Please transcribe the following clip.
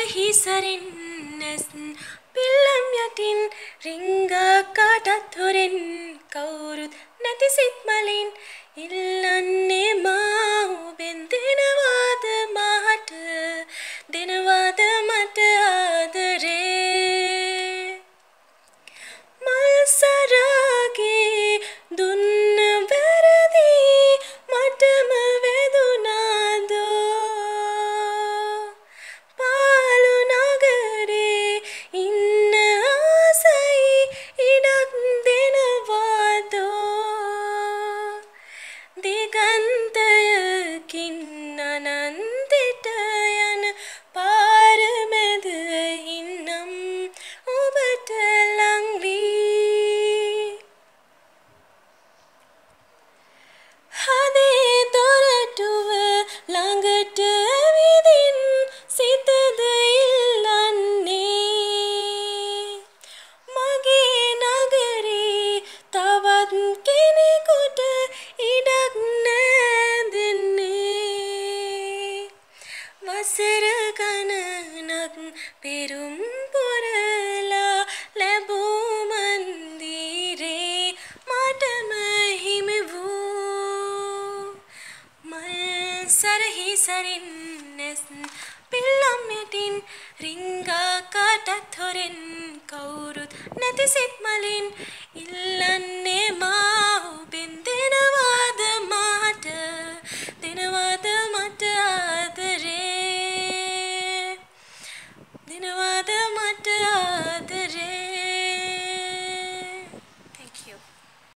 සරහි සරින්නස් පිල්ලම් යටින් රිංගා කාටත් හොරෙන් කවුරුත් නැති සිත්මලින් ඉල්ලන්නේ වසර ගණනක් පෙරුම් පුරලා ලැබූ මන්දිරේ මටම හිමි වූ මල් සරහි සරින්නස් පිල්ලම් යටින් රිංගා කාටත් හොරෙන් කවුරුත් නැති සිත් මලින් ඉල්ලන්නේ මා ඔබ ದಿನವಾದ ಮಾಟ